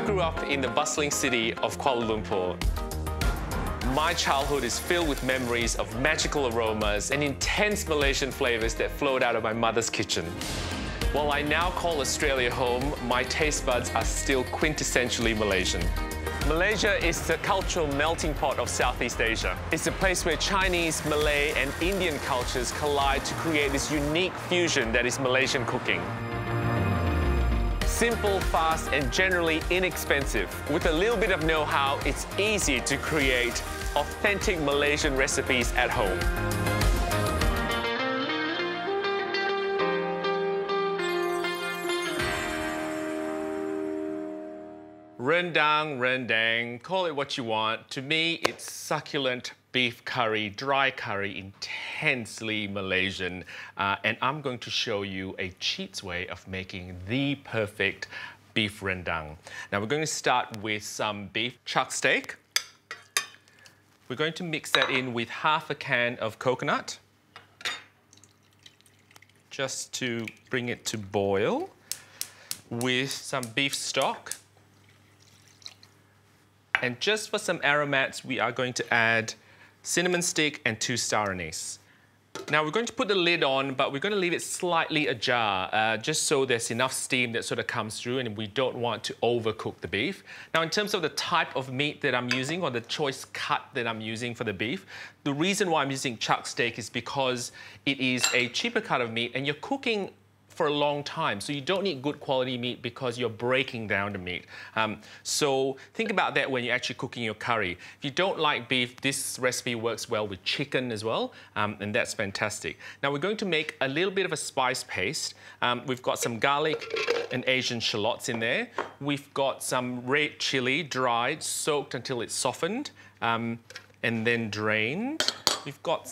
I grew up in the bustling city of Kuala Lumpur. My childhood is filled with memories of magical aromas and intense Malaysian flavours that flowed out of my mother's kitchen. While I now call Australia home, my taste buds are still quintessentially Malaysian. Malaysia is the cultural melting pot of Southeast Asia. It's a place where Chinese, Malay and Indian cultures collide to create this unique fusion that is Malaysian cooking. Simple, fast and generally inexpensive. With a little bit of know-how, it's easy to create authentic Malaysian recipes at home. Rendang, rendang, call it what you want. To me, it's succulent beef curry, dry curry, intensely Malaysian. Uh, and I'm going to show you a cheats way of making the perfect beef rendang. Now we're going to start with some beef chuck steak. We're going to mix that in with half a can of coconut, just to bring it to boil, with some beef stock, and just for some aromats, we are going to add cinnamon stick and two star anise. Now we're going to put the lid on, but we're going to leave it slightly ajar, uh, just so there's enough steam that sort of comes through and we don't want to overcook the beef. Now in terms of the type of meat that I'm using or the choice cut that I'm using for the beef, the reason why I'm using chuck steak is because it is a cheaper cut of meat and you're cooking for a long time. So you don't need good quality meat because you're breaking down the meat. Um, so think about that when you're actually cooking your curry. If you don't like beef, this recipe works well with chicken as well, um, and that's fantastic. Now we're going to make a little bit of a spice paste. Um, we've got some garlic and Asian shallots in there. We've got some red chili dried, soaked until it's softened, um, and then drained. We've got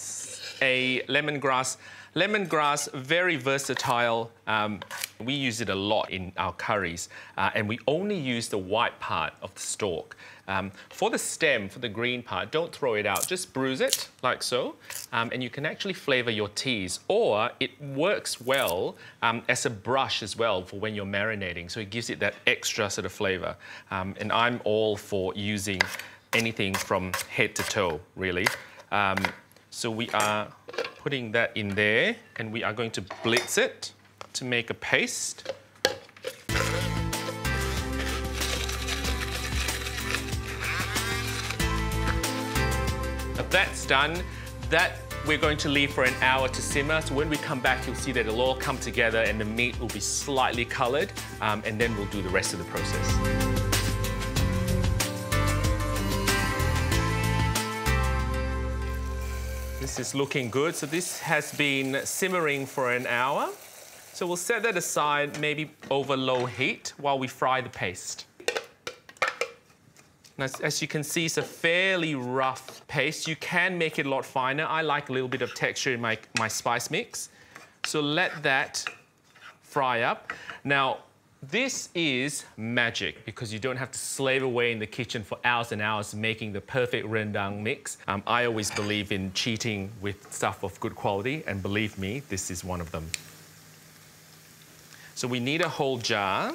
a lemongrass Lemongrass, very versatile. Um, we use it a lot in our curries, uh, and we only use the white part of the stalk. Um, for the stem, for the green part, don't throw it out. Just bruise it, like so, um, and you can actually flavour your teas. Or it works well um, as a brush as well for when you're marinating, so it gives it that extra sort of flavour. Um, and I'm all for using anything from head to toe, really. Um, so we are putting that in there and we are going to blitz it to make a paste. If that's done, that we're going to leave for an hour to simmer. So when we come back, you'll see that it'll all come together and the meat will be slightly colored. Um, and then we'll do the rest of the process. This is looking good. So this has been simmering for an hour. So we'll set that aside, maybe over low heat, while we fry the paste. Now, as you can see, it's a fairly rough paste. You can make it a lot finer. I like a little bit of texture in my, my spice mix. So let that fry up. Now, this is magic because you don't have to slave away in the kitchen for hours and hours making the perfect rendang mix. Um, I always believe in cheating with stuff of good quality, and believe me, this is one of them. So we need a whole jar.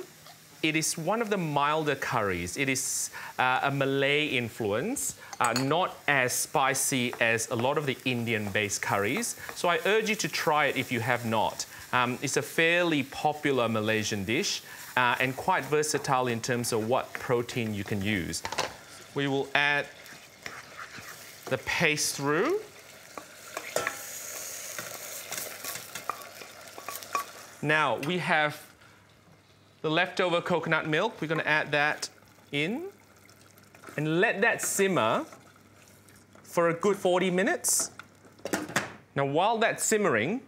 It is one of the milder curries. It is uh, a Malay influence, uh, not as spicy as a lot of the Indian-based curries. So I urge you to try it if you have not. Um, it's a fairly popular Malaysian dish uh, and quite versatile in terms of what protein you can use. We will add the paste through. Now we have the leftover coconut milk. We're going to add that in and let that simmer for a good 40 minutes. Now while that's simmering,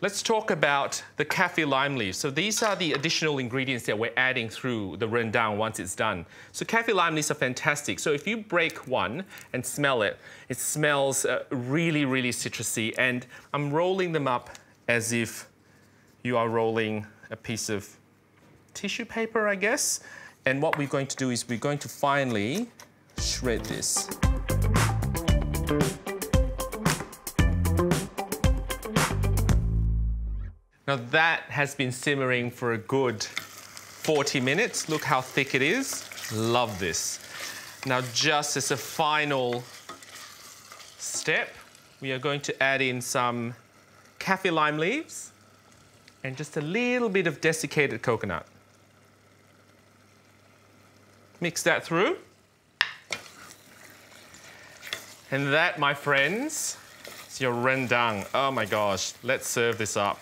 Let's talk about the kaffir lime leaves. So these are the additional ingredients that we're adding through the rendang once it's done. So kaffir lime leaves are fantastic. So if you break one and smell it, it smells uh, really, really citrusy. And I'm rolling them up as if you are rolling a piece of tissue paper, I guess. And what we're going to do is we're going to finally shred this. Now that has been simmering for a good 40 minutes. Look how thick it is. Love this. Now, just as a final step, we are going to add in some kaffir lime leaves and just a little bit of desiccated coconut. Mix that through. And that, my friends, is your rendang. Oh my gosh, let's serve this up.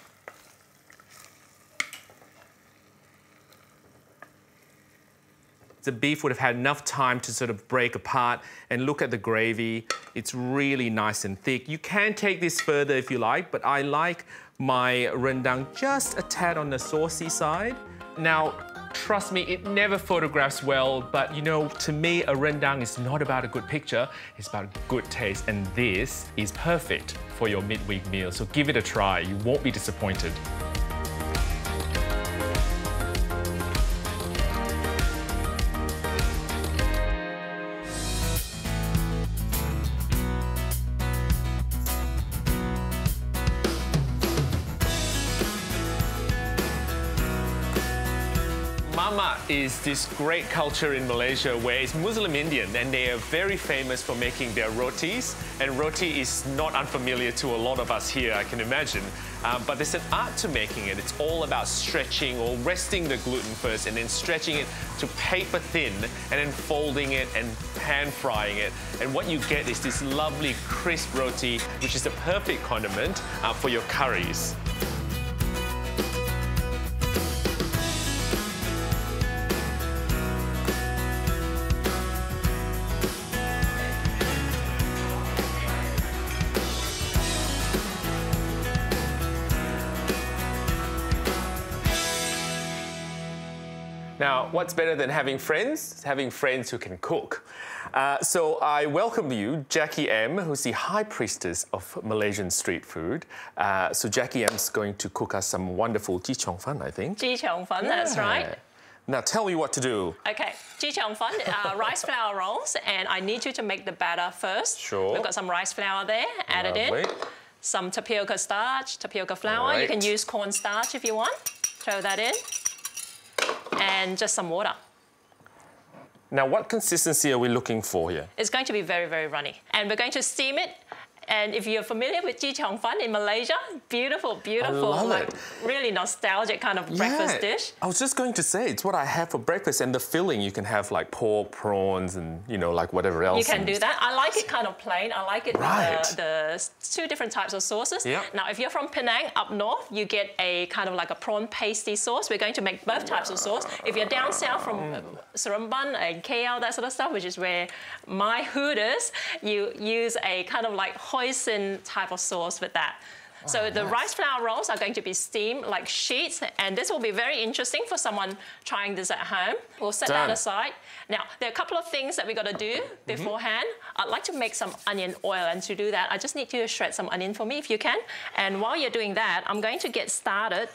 The beef would have had enough time to sort of break apart and look at the gravy. It's really nice and thick. You can take this further if you like, but I like my rendang just a tad on the saucy side. Now, trust me, it never photographs well, but you know, to me, a rendang is not about a good picture, it's about good taste, and this is perfect for your midweek meal. So give it a try, you won't be disappointed. Is this great culture in Malaysia where it's Muslim Indian and they are very famous for making their rotis. And roti is not unfamiliar to a lot of us here, I can imagine. Uh, but there's an art to making it. It's all about stretching or resting the gluten first and then stretching it to paper thin and then folding it and pan frying it. And what you get is this lovely crisp roti, which is the perfect condiment uh, for your curries. What's better than having friends? Having friends who can cook. Uh, so I welcome you, Jackie M, who's the high priestess of Malaysian street food. Uh, so Jackie M's going to cook us some wonderful ji chong fun, I think. Ji chong fun, yeah. that's right. Now tell me what to do. Okay, ji chong fan, uh, rice flour rolls, and I need you to make the batter first. Sure. We've got some rice flour there, add Lovely. it in. Some tapioca starch, tapioca flour. Right. You can use cornstarch if you want. Throw that in and just some water. Now, what consistency are we looking for here? It's going to be very, very runny. And we're going to steam it and if you're familiar with Ji Chong Fan in Malaysia, beautiful, beautiful, like it. really nostalgic kind of yeah. breakfast dish. I was just going to say, it's what I have for breakfast and the filling, you can have like pork, prawns and, you know, like whatever else. You can do that. I like it kind of plain. I like it right. the, the two different types of sauces. Yep. Now, if you're from Penang up north, you get a kind of like a prawn pasty sauce. We're going to make both types of sauce. If you're down south from mm. Seremban and KL, that sort of stuff, which is where my hood is, you use a kind of like hoisin type of sauce with that. So oh, the nice. rice flour rolls are going to be steamed like sheets, and this will be very interesting for someone trying this at home. We'll set Done. that aside. Now, there are a couple of things that we've got to do mm-hmm. beforehand. Mm -hmm. I'd like to make some onion oil, and to do that, I just need you to shred some onion for me if you can. And while you're doing that, I'm going to get started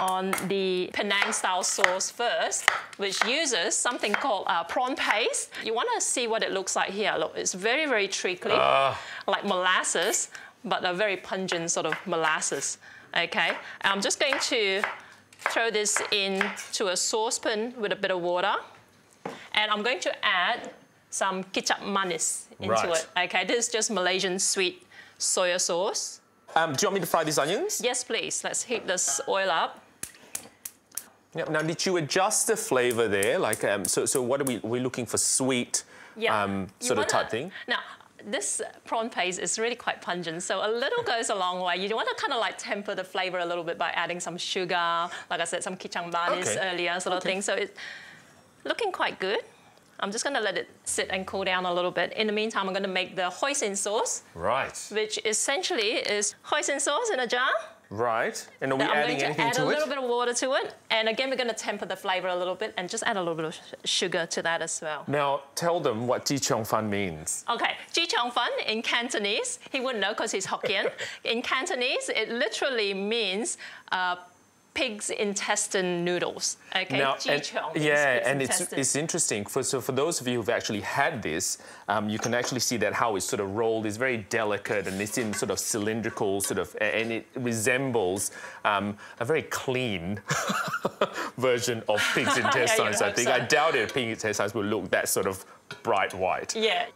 on the Penang style sauce first, which uses something called uh, prawn paste. You want to see what it looks like here. Look, it's very, very treacly, uh. like molasses, but a very pungent sort of molasses. Okay, I'm just going to throw this into a saucepan with a bit of water, and I'm going to add some kicap manis into right. it. Okay, this is just Malaysian sweet soya sauce. Um, do you want me to fry these onions? Yes, please. Let's heat this oil up. Yep. Now, did you adjust the flavour there? Like, um, so, so what are we? We looking for sweet, yeah. um, sort wanna, of type thing? Now, this prawn paste is really quite pungent, so a little goes a long way. You want to kind of like temper the flavour a little bit by adding some sugar, like I said, some kicap manis okay. earlier, sort okay. of thing. So it's looking quite good. I'm just going to let it sit and cool down a little bit. In the meantime, I'm going to make the hoisin sauce. Right. Which essentially is hoisin sauce in a jar. Right. And are we adding anything to, add to add a little bit of water to it. And again, we're going to temper the flavour a little bit and just add a little bit of sugar to that as well. Now, tell them what Ji Chong Fan means. Okay. Ji Chong Fan in Cantonese, he wouldn't know because he's Hokkien. in Cantonese, it literally means uh, pig's intestine noodles. Okay, now, and, yeah, and it's it's interesting. For, so for those of you who've actually had this, um, you can actually see that how it's sort of rolled is very delicate and it's in sort of cylindrical sort of, and it resembles um, a very clean version of pigs Yeah, intestines. I think so. I doubt if pig's intestines will look that sort of bright white. Yeah.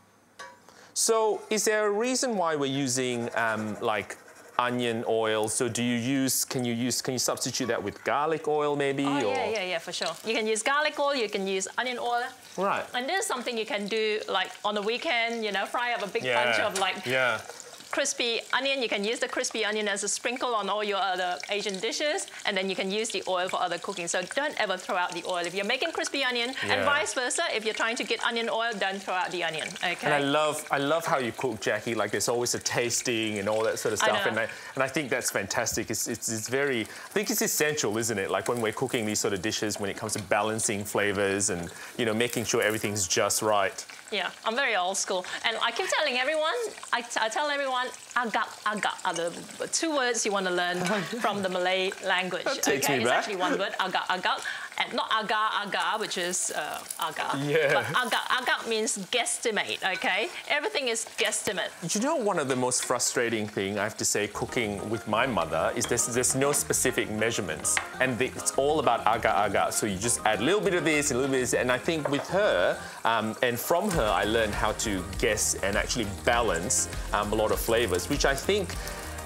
So, is there a reason why we're using um, like onion oil? So, do you use? Can you use? Can you substitute that with garlic oil, maybe? Oh, or yeah, yeah, yeah, for sure. You can use garlic oil, you can use onion oil. right? And this is something you can do like on the weekend, you know, fry up a big Yeah. bunch of like yeah. Crispy onion. You can use the crispy onion as a sprinkle on all your other Asian dishes, and then you can use the oil for other cooking. So don't ever throw out the oil. If you're making crispy onion, Yeah. and vice versa, if you're trying to get onion oil, don't throw out the onion. Okay. And I love, I love how you cook, Jackie. Like there's always a tasting and all that sort of stuff, know. and I and I think that's fantastic. It's, it's it's very, I think it's essential, isn't it? Like when we're cooking these sort of dishes, when it comes to balancing flavors and you know making sure everything's just right. Yeah, I'm very old school. And I keep telling everyone, I, t- I tell everyone, agak, agak are the two words you want to learn from the Malay language. That takes okay, me it's back. actually one word, agak, agak. And not agar, agar, which is uh, agar. Yeah. But agak, agak means guesstimate, okay? Everything is guesstimate. You know, one of the most frustrating thing I have to say, cooking with my mother, is there's, there's no specific measurements, and the, it's all about agar agar. So you just add a little bit of this, a little bit of this, and I think with her, um, and from her, I learned how to guess and actually balance um, a lot of flavors, which I think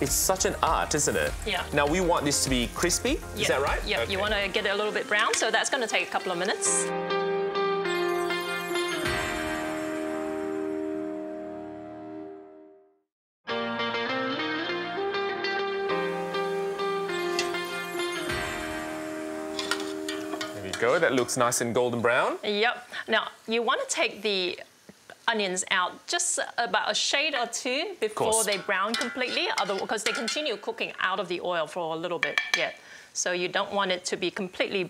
it's such an art, isn't it? Yeah. Now we want this to be crispy. Is that right? Yeah, you want to get it a little bit brown, so that's going to take a couple of minutes. There we go. That looks nice and golden brown. Yep. Now, you want to take the onions out just about a shade or two before they brown completely, because they continue cooking out of the oil for a little bit yet. So you don't want it to be completely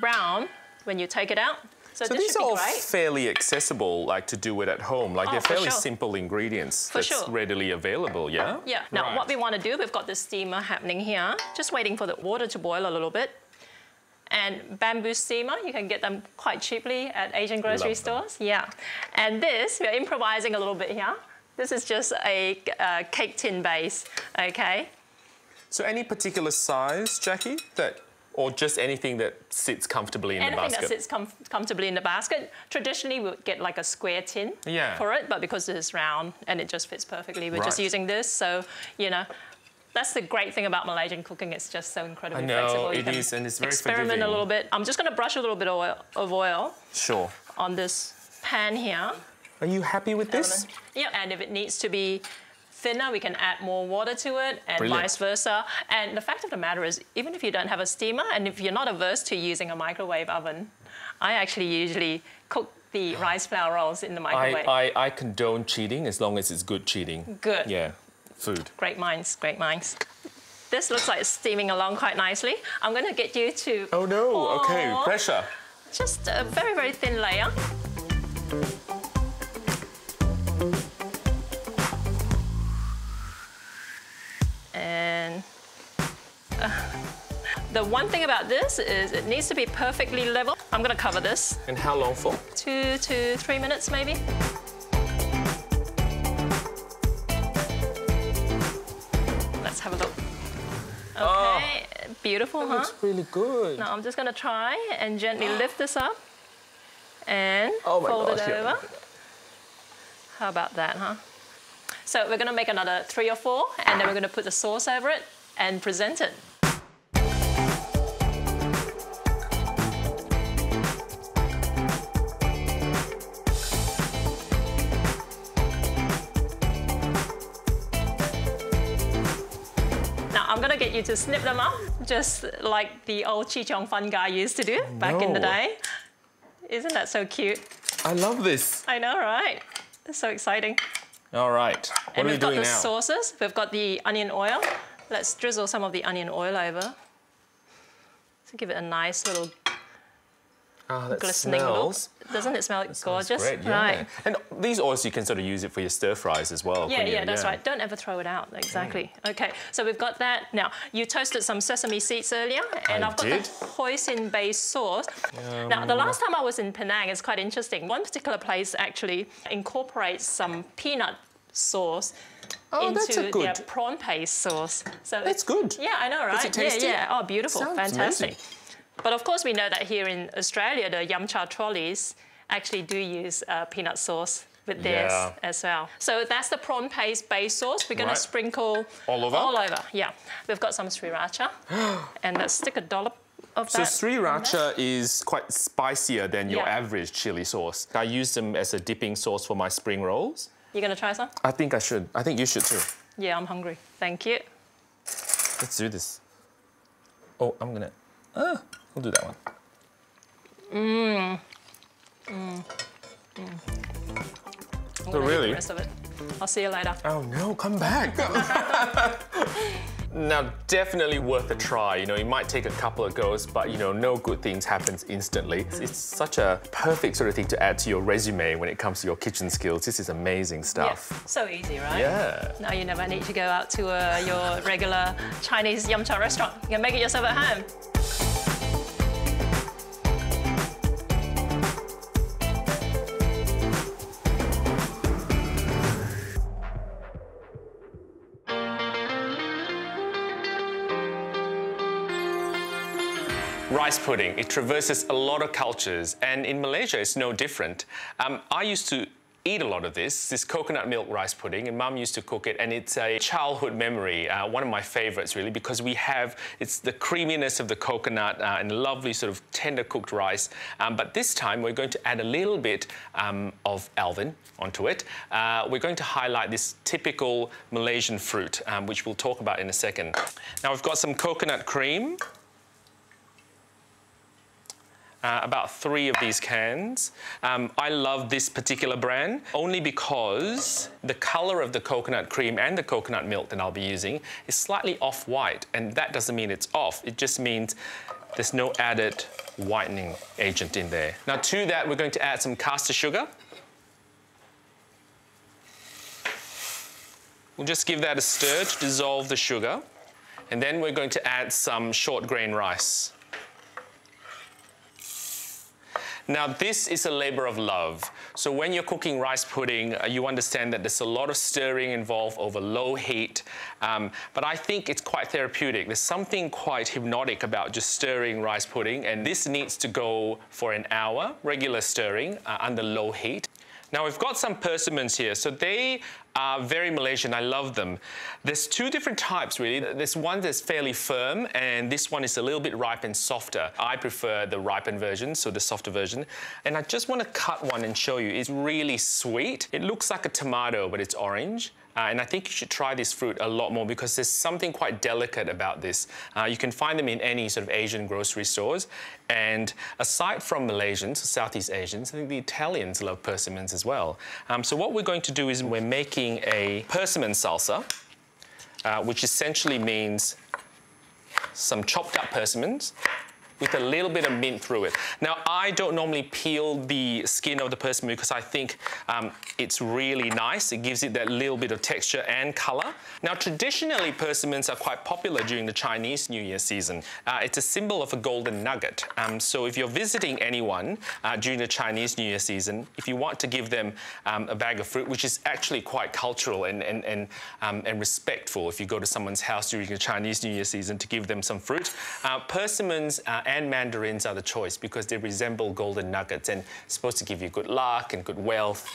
brown when you take it out. So, So this these are all great. fairly accessible, like to do it at home. Like Oh, they're fairly sure. simple ingredients For that's sure. readily available. Yeah. Yeah. Now, Right. what we want to do, we've got the steamer happening here, just waiting for the water to boil a little bit. And bamboo steamer, you can get them quite cheaply at Asian grocery Love them. stores. Yeah. And this, we're improvising a little bit here. This is just a uh, cake tin base, okay? So any particular size, Jackie, that, or just anything that sits comfortably in the basket? Anything that sits com- comfortably in the basket. Traditionally, we would get like a square tin Yeah. for it, but because it's round and it just fits perfectly, we're just using this. So, you know, that's the great thing about Malaysian cooking. It's just so incredibly I know, flexible. You it can and it's very Experiment forgiving. a little bit. I'm just going to brush a little bit of oil, of oil Sure. on this pan here. Are you happy with this? Yeah, and if it needs to be thinner, we can add more water to it and Brilliant. vice versa. And the fact of the matter is, even if you don't have a steamer and if you're not averse to using a microwave oven, I actually usually cook the rice flour rolls in the microwave. I, I, I condone cheating as long as it's good cheating. Good. Yeah, food. Great minds, great minds. This looks like it's steaming along quite nicely. I'm going to get you to Oh no, okay, pressure. just a very, very thin layer. And uh, the one thing about this is it needs to be perfectly level. I'm going to cover this And how long for? two to three minutes maybe. Beautiful, huh? Looks really good. Now I'm just gonna try and gently lift this up and Oh fold gosh, it yeah. over. How about that, huh? So we're gonna make another three or four, and then we're gonna put the sauce over it and present it. You to snip them up, just like the old Chi Chong Fun guy used to do back in the day. Isn't that so cute? I love this. I know, right? It's so exciting. All right, what and are we doing now? we've got the sauces. We've got the onion oil. Let's drizzle some of the onion oil over to give it a nice little Ah, that glistening smells. look. Doesn't it smell Smells gorgeous? Great, yeah. Right. And these oils you can sort of use it for your stir fries as well. Yeah, yeah, you? that's right. Don't ever throw it out. Exactly. Okay, so we've got that. Now, you toasted some sesame seeds earlier, and I have got did. the hoisin based sauce. now, the last time I was in Penang, it's quite interesting. One particular place actually incorporates some peanut sauce Oh, into that's a good- their prawn paste sauce. So That's good. Yeah, I know, right? Yeah, yeah. Oh, beautiful, Sounds fantastic. amazing. But of course, we know that here in Australia, the yum cha trolleys actually do use uh, peanut sauce with theirs Yeah. as well. So that's the prawn paste base sauce. We're going Right. to sprinkle All over? All over, yeah. We've got some sriracha, and let's stick a dollop of So that. sriracha is quite spicier than your Yeah. average chili sauce. I use them as a dipping sauce for my spring rolls. You're going to try some? I think I should. I think you should too. Yeah, I'm hungry. Thank you. Let's do this. Oh, I'm gonna. Ah, we'll do that one. I'm Oh, gonna really? The rest of it. I'll see you later. Oh no, come back. now, definitely worth a try. You know, it might take a couple of goes, but you know, no good things happens instantly. It's such a perfect sort of thing to add to your resume when it comes to your kitchen skills. This is amazing stuff. Yeah, so easy, right? Yeah. Now you never need to go out to uh, your regular Chinese yum cha restaurant. You can make it yourself at home. Pudding, it traverses a lot of cultures, and in Malaysia, it's no different. Um, I used to eat a lot of this, this coconut milk rice pudding, and mum used to cook it, and it's a childhood memory, uh, one of my favorites really, because we have, it's the creaminess of the coconut uh, and lovely sort of tender cooked rice. Um, but this time, we're going to add a little bit um, of alvin onto it. Uh, we're going to highlight this typical Malaysian fruit, um, which we'll talk about in a second. Now, we've got some coconut cream. Uh, about three of these cans. Um, I love this particular brand only because the color of the coconut cream and the coconut milk that I'll be using is slightly off-white, and that doesn't mean it's off. It just means there's no added whitening agent in there. Now to that, we're going to add some caster sugar. We'll just give that a stir to dissolve the sugar. And then we're going to add some short grain rice. Now, this is a labor of love. So when you're cooking rice pudding, uh, you understand that there's a lot of stirring involved over low heat. Um, but I think it's quite therapeutic. There's something quite hypnotic about just stirring rice pudding. And this needs to go for an hour, regular stirring uh, under low heat. Now we've got some persimmons here. So they are very Malaysian. I love them. There's two different types really. There's one that's fairly firm and this one is a little bit ripe and softer. I prefer the ripened version, so the softer version. And I just want to cut one and show you. It's really sweet. It looks like a tomato, but it's orange. Uh, and I think you should try this fruit a lot more because there's something quite delicate about this. Uh, you can find them in any sort of Asian grocery stores. And aside from Malaysians, Southeast Asians, I think the Italians love persimmons as well. Um, so what we're going to do is we're making a persimmon salsa, uh, which essentially means some chopped up persimmons with a little bit of mint through it. Now, I don't normally peel the skin of the persimmon because I think um, it's really nice. It gives it that little bit of texture and color. Now, traditionally, persimmons are quite popular during the Chinese New Year season. Uh, it's a symbol of a golden nugget. Um, so if you're visiting anyone uh, during the Chinese New Year season, if you want to give them um, a bag of fruit, which is actually quite cultural and, and, and, um, and respectful if you go to someone's house during the Chinese New Year season to give them some fruit, uh, persimmons uh, and mandarins are the choice because they resemble golden nuggets and supposed to give you good luck and good wealth.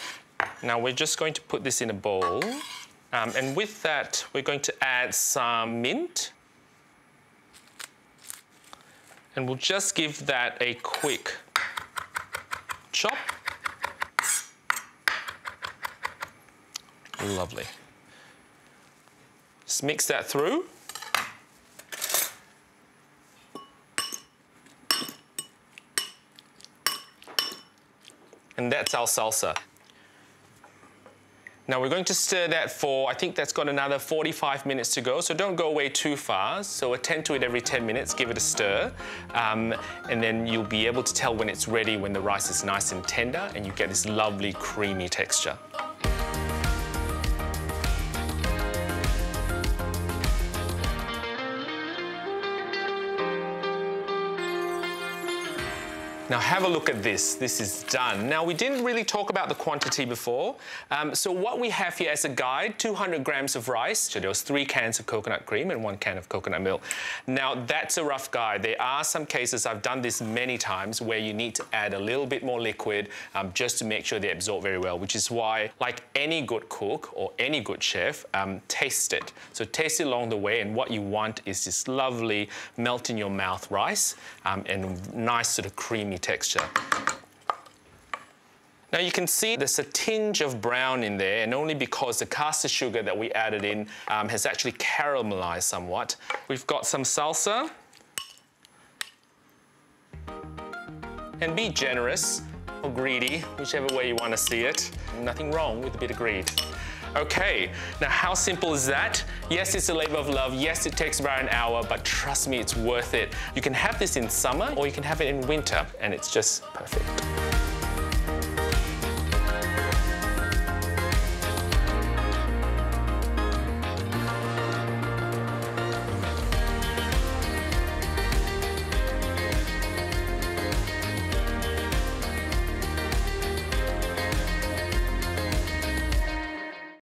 Now we're just going to put this in a bowl. Um, and with that, we're going to add some mint. And we'll just give that a quick chop. Lovely. Just mix that through. And that's our salsa. Now we're going to stir that for, I think that's got another 45 minutes to go, so don't go away too far. So attend to it every 10 minutes, give it a stir, um, and then you'll be able to tell when it's ready, when the rice is nice and tender, and you get this lovely creamy texture. Now have a look at this. This is done. Now we didn't really talk about the quantity before. Um, so what we have here as a guide, 200 grams of rice. So there was three cans of coconut cream and one can of coconut milk. Now that's a rough guide. There are some cases, I've done this many times, where you need to add a little bit more liquid um, just to make sure they absorb very well, which is why, like any good cook or any good chef, um, taste it. So taste it along the way and what you want is this lovely melt in your mouth rice um, and nice sort of creamy creamy texture. Now you can see there's a tinge of brown in there and only because the caster sugar that we added in um, has actually caramelized somewhat. We've got some salsa. And be generous or greedy, whichever way you want to see it. Nothing wrong with a bit of greed. Okay, now how simple is that? Yes, it's a labor of love. Yes, it takes about an hour, but trust me, it's worth it. You can have this in summer or you can have it in winter and it's just perfect.